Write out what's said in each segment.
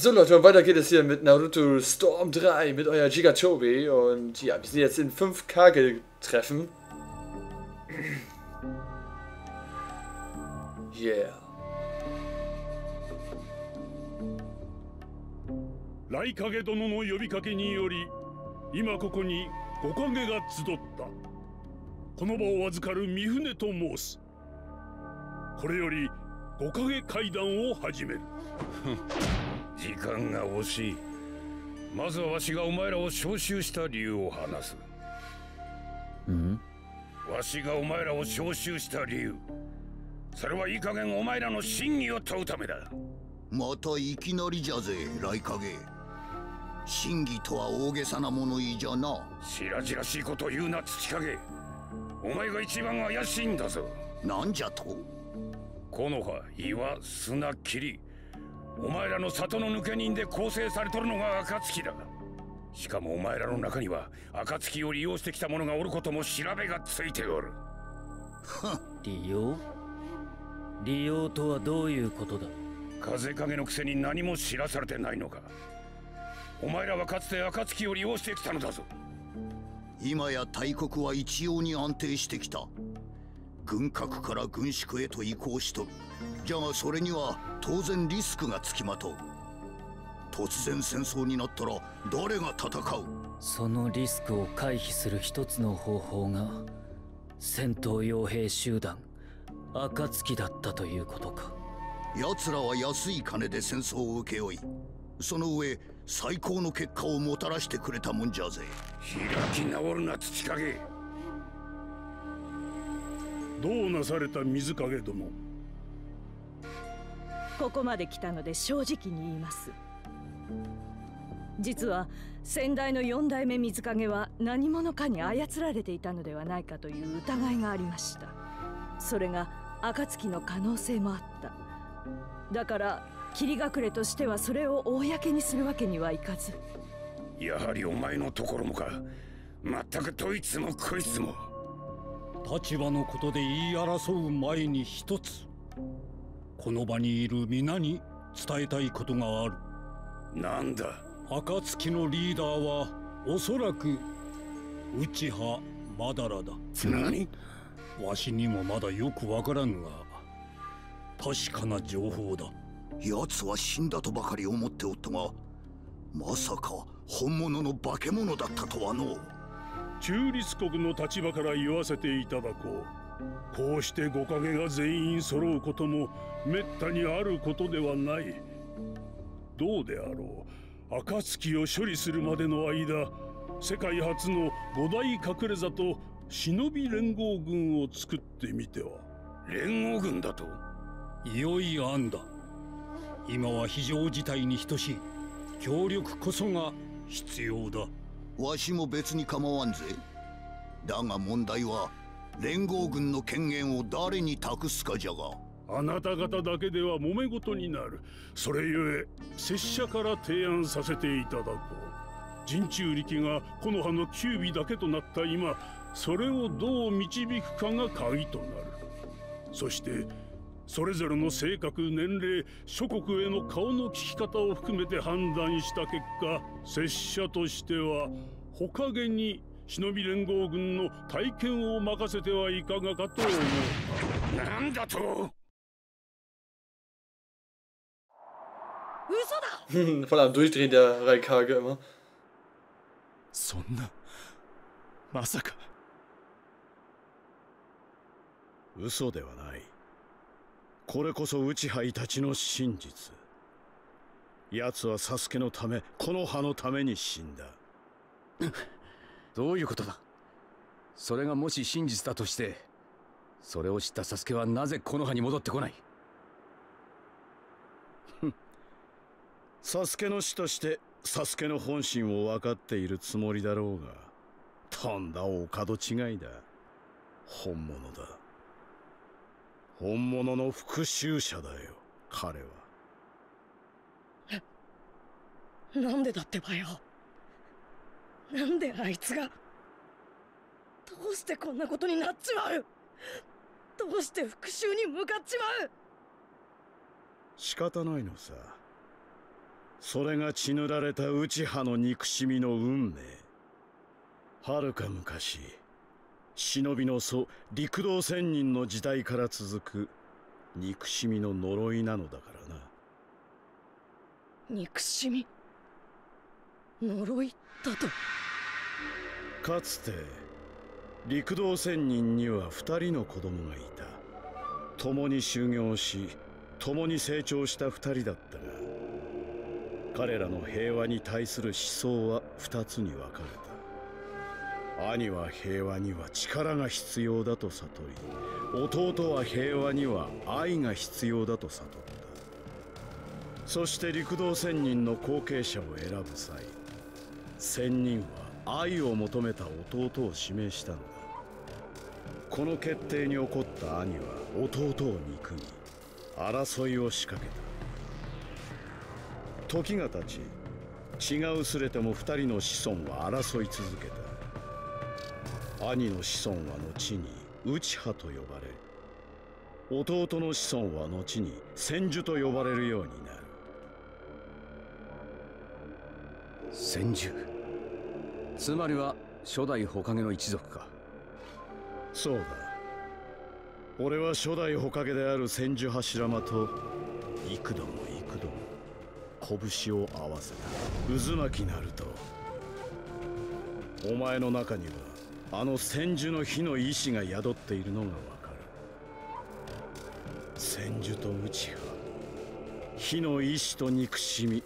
So Leute, und weiter geht es hier mit Naruto Storm 3 mit euer Gigatobi und ja, wir sind jetzt in 5 Kage-Treffen. Yeah. 来影殿の呼びかけにより今ここに五影が集ったこの場を預かる三船と申すこれより五影会談を始める時間が惜しい。まずはわしがお前らを招集した理由を話す。ん？わしがお前らを招集した理由。それはいい加減お前らの真偽を問うためだ。またいきなりじゃぜ来影。真偽とは大げさな物言いじゃな。白々しいこと言うな土影。お前が一番怪しいんだぞ。なんじゃと？木の葉岩砂霧お前らの里の抜け人で構成されとるのが暁だ。しかもお前らの中には暁を利用してきた者がおることも調べがついておる。利用？利用とはどういうことだ？風影のくせに何も知らされてないのか。お前らはかつて暁を利用してきたのだぞ。今や大国は一様に安定してきた軍拡から軍縮へと移行しとるじゃがそれには当然リスクがつきまとう。突然戦争になったら誰が戦う？そのリスクを回避する一つの方法が戦闘傭兵集団暁だったということか。奴らは安い金で戦争を請け負いその上最高の結果をもたらしてくれたもんじゃぜ。開き直るな土影どうなされた水影殿ここまで来たので正直に言います。実は先代の四代目水影は何者かに操られていたのではないかという疑いがありました。それが暁の可能性もあった。だから霧隠れとしてはそれを公にするわけにはいかず。やはりお前のところもか。全くどいつもこいつも立場のことで言い争う前に一つこの場にいる皆に伝えたいことがある。なんだ？暁のリーダーはおそらく内派マダラだ。何？わしにもまだよくわからぬが確かな情報だ。奴は死んだとばかり思っておったがまさか本物の化け物だったとはの中立国の立場から言わせていただこう。こうして五影が全員揃うこともめったにあることではない。どうであろう。暁を処理するまでの間世界初の五大隠れ里と忍び連合軍を作ってみては。連合軍だと？良い案だ。今は非常事態に等しい。協力こそが必要だ。わしも別に構わんぜ。だが問題は連合軍の権限を誰に託すかじゃが。あなた方だけでは揉め事になる。それゆえ拙者から提案させていただこう。人中力が木の葉の九尾だけとなった今それをどう導くかが鍵となる。そしてそれぞれの性格年齢諸国への顔の利き方を含めて判断した結果拙者としてはほかげに忍び連合軍の体験を任せてはいかがかと思う。なんだと！嘘だ！Voll am Durchdrehen der Raikage immer. そんな。まさか。嘘ではないこれこそ内杯たちの真実。奴はサスケのためこの葉のために死んだ。どういうことだ？それがもし真実だとしてそれを知ったサスケはなぜこの葉に戻ってこない？サスケの死としてサスケの本心を分かっているつもりだろうがとんだお門違いだ。本物だ本物の復讐者だよ彼は。なんでだってばよ。なんであいつが。どうしてこんなことになっちまう。どうして復讐に向かっちまう。仕方ないのさ。それが血塗られた内派の憎しみの運命。はるか昔忍びの祖陸道仙人の時代から続く憎しみの呪いなのだからな。憎しみ？呪いだと？かつて陸道仙人には二人の子供がいた。共に修行し共に成長した二人だったが彼らの平和に対する思想は二つに分かれた兄は平和には力が必要だと悟り弟は平和には愛が必要だと悟った。そして陸道仙人の後継者を選ぶ際仙人は愛を求めた弟を指名したのだ。この決定に怒った兄は弟を憎み争いを仕掛けた。時が経ち血が薄れても二人の子孫は争い続けた。兄の子孫は後に内派と呼ばれ弟の子孫は後に千住と呼ばれるようになる。千住？つまりは初代火影の一族か。そうだ。俺は初代火影である千住柱間と幾度も幾度も拳を合わせた渦巻きなるとお前の中にはあの千住の火の意志が宿っているのがわかる。千住と内派火の意志と憎しみ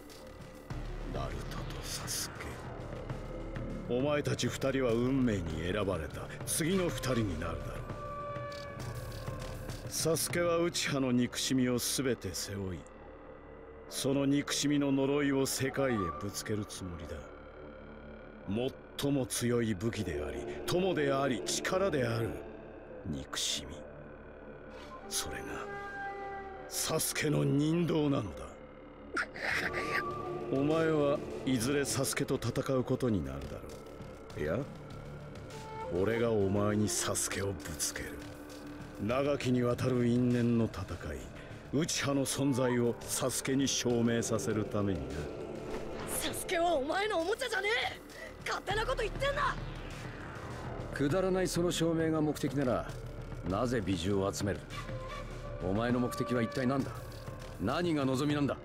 ナルトとサスケお前たち二人は運命に選ばれた。次の二人になるだろう。サスケは内派の憎しみを全て背負いその憎しみの呪いを世界へぶつけるつもりだ。最も強い武器であり友であり力である憎しみ。それがサスケの人道なのだ。お前はいずれサスケと戦うことになるだろう。いや俺がお前にサスケをぶつける。長きにわたる因縁の戦い内派の存在をサスケに証明させるためにな。サスケはお前のおもちゃじゃねえ！勝手なこと言ってんな！くだらないその証明が目的ならなぜ美獣を集める？お前の目的は一体何だ？何が望みなんだ？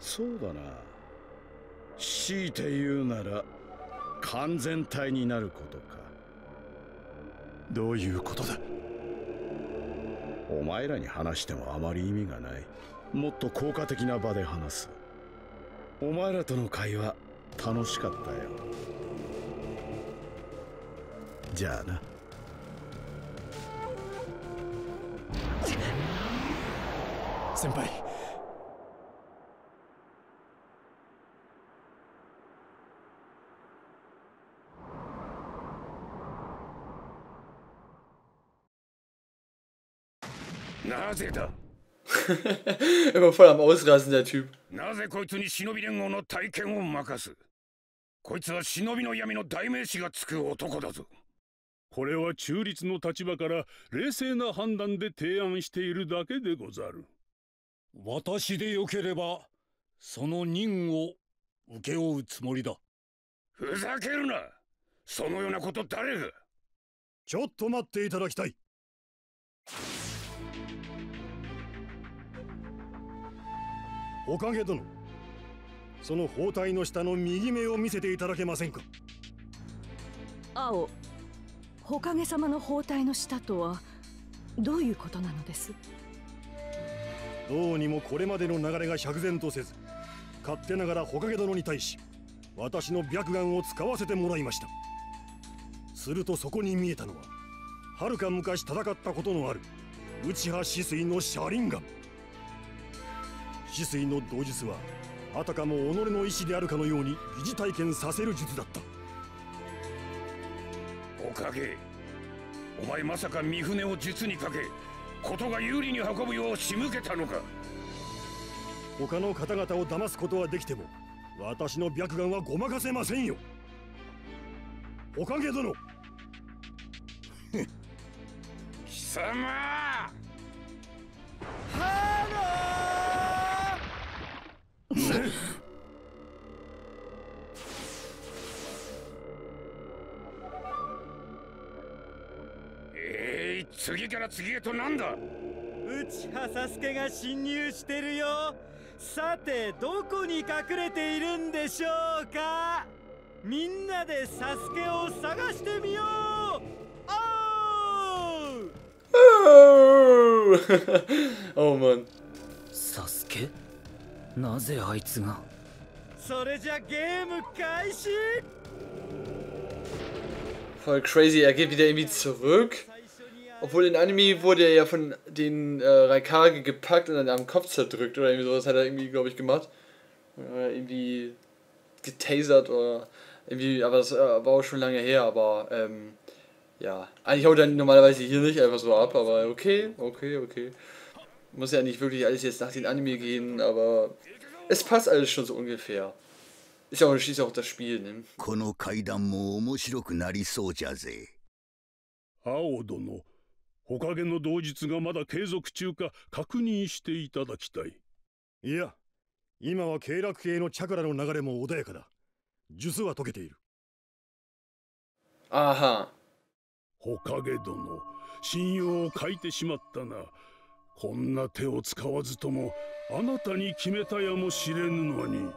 そうだな。強いて言うなら完全体になることか。どういうことだ？お前らに話してもあまり意味がない。もっと効果的な場で話す。お前らとの会話楽しかったよ。じゃあな。先輩。なぜだ？Immer voll am Ausrasten, der Typ. なぜこいつに忍び連合の体験を任す？こいつは忍びの闇の代名詞がつく男だぞ。これは中立の立場から冷静な判断で提案しているだけでござる。私でよければその任を請け負うつもりだ。ふざけるな！そのようなこと誰が？ちょっと待っていただきたいおかげ殿。その包帯の下の右目を見せていただけませんか？青火影様の包帯の下とはどういうことなのです？どうにもこれまでの流れが釈然とせず勝手ながら火影殿に対し私の白眼を使わせてもらいました。するとそこに見えたのははるか昔戦ったことのある内派止水の車輪眼止水の同術はあたかも己の意志であるかのように疑似体験させる術だった。おかげお前まさか三船を術にかけことが有利に運ぶよう仕向けたのか。他の方々を騙すことはできても私の白眼はごまかせませんよ。おかげ殿 貴様えい、次から次へとなんだ？うちはサスケが侵入してるよ。さてどこに隠れているんでしょうか？みんなでサスケを探してみよう。おお おおおおおお Sasuke? なぜあいつがそれじゃゲーム開始 Voll crazy, er geht wieder irgendwie zurück. Obwohl in Anime wurde er ja von den äh, Raikage gepackt und dann am Kopf zerdrückt oder irgendwie sowas hat er irgendwie, glaube ich, gemacht. Oder irgendwie getasert oder irgendwie, aber das äh, war auch schon lange her, aber ähm, ja. Eigentlich haut er normalerweise hier nicht einfach so ab, aber okay, okay, okay. Muss ja nicht wirklich alles jetzt nach den Anime gehen, aber es passt alles schon so ungefähr. Ist ja auch schließlich auch das Spiel, ne? この階段も面白くなりそうじゃぜ青殿火影の同日がまだ継続中か確認していただきたいいや今は経絡系のチャクラの流れも穏やかだ術は解けている Aha. 火影殿信用を欠いてしまったな こんな手を使わずともあなたに決めたやもしれぬのに。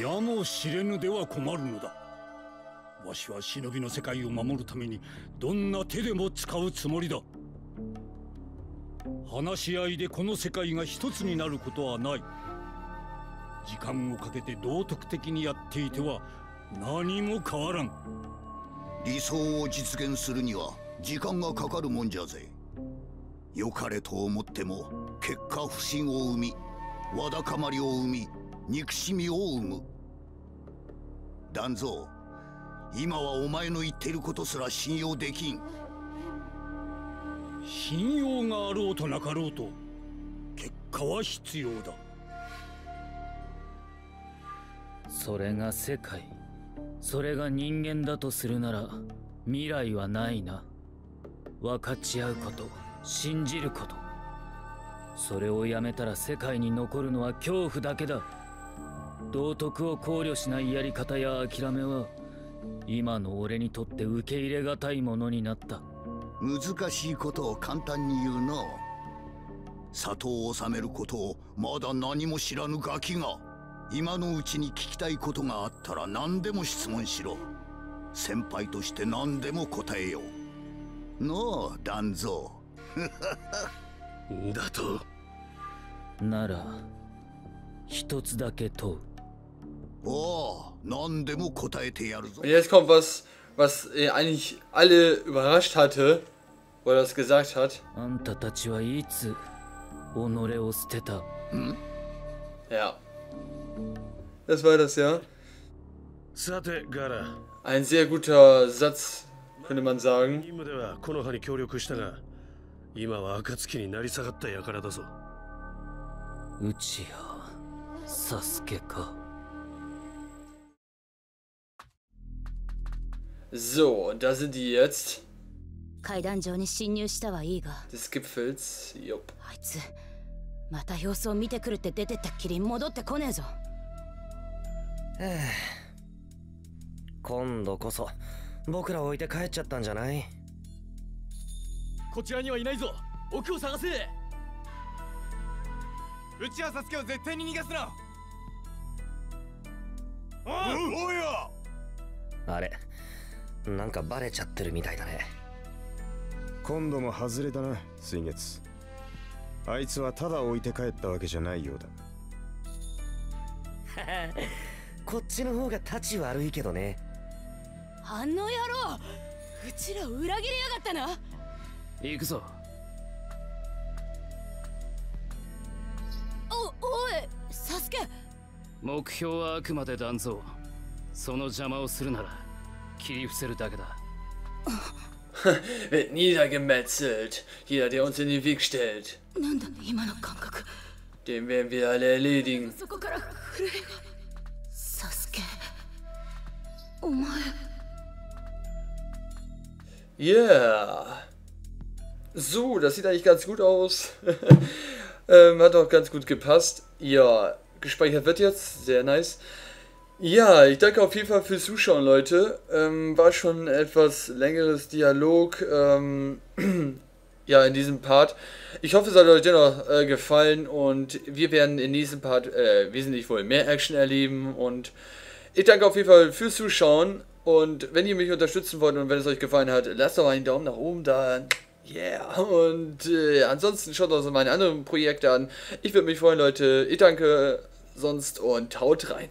やもしれぬでは困るのだ。わしは忍びの世界を守るためにどんな手でも使うつもりだ。話し合いでこの世界が一つになることはない。時間をかけて道徳的にやっていては何も変わらん。理想を実現するには時間がかかるもんじゃぜ良かれと思っても結果不信を生みわだかまりを生み憎しみを生む。団蔵今はお前の言っていることすら信用できん。信用があろうとなかろうと結果は必要だ。それが世界それが人間だとするなら未来はないな。分かち合うこと信じること。それをやめたら世界に残るのは恐怖だけだ。道徳を考慮しないやり方や諦めは今の俺にとって受け入れがたいものになった。難しいことを簡単に言うな。里を治めることをまだ何も知らぬガキが今のうちに聞きたいことがあったら何でも質問しろ。先輩として何でも答えよう。のう団蔵。だとなら一つだけ問うおう何でも答えてやるぞ Und jetzt kommt was, was äh, eigentlich alle überrascht hatte, wo er das gesagt hat. あんたたちはいつ己を捨てた Ja. Das war das, ja. さてガラ Ein sehr guter Satz, könnte man sagen. 今では暁になり下がった輩だぞ。うちやサスケか。So, da sind die jetzt. 階段上に侵入したはいいが。Des Gipfels. Jupp. あいつまた様子を見てくるって出てったっきり戻ってこねえぞ。今度こそ僕ら置いて帰っちゃったんじゃない？こちらにはいないぞ。奥を探せ。うちはサスケを絶対に逃がすな。おいや。あれなんかバレちゃってるみたいだね。今度も外れだな水月。あいつはただ置いて帰ったわけじゃないようだ。こっちの方が立ち悪いけどね。あの野郎う。ちらを裏切りやがったな行くぞおおいサスケ目標はあくまで断蔵その邪魔をするなら切り伏せるだけだ Wird niedergemetzelt. Jeder, der uns in den Weg stellt. なんだ今の感覚 Den werden wir alle erledigen. そこから震えがサスケお前 Yeah. So, das sieht eigentlich ganz gut aus. ähm, hat auch ganz gut gepasst. Ja, gespeichert wird jetzt. Sehr nice. Ja, ich danke auf jeden Fall fürs Zuschauen, Leute. Ähm, war schon etwas längeres Dialog ähm, ja, in diesem Part. Ich hoffe, es hat euch dennoch äh, gefallen und wir werden in diesem Part äh, wesentlich wohl mehr Action erleben. Und ich danke auf jeden Fall fürs Zuschauen. Und wenn ihr mich unterstützen wollt und wenn es euch gefallen hat, lasst doch einen Daumen nach oben da. Yeah. Und äh, ansonsten schaut auch meine anderen Projekte an. Ich würde mich freuen, Leute. Ich danke sonst und haut rein.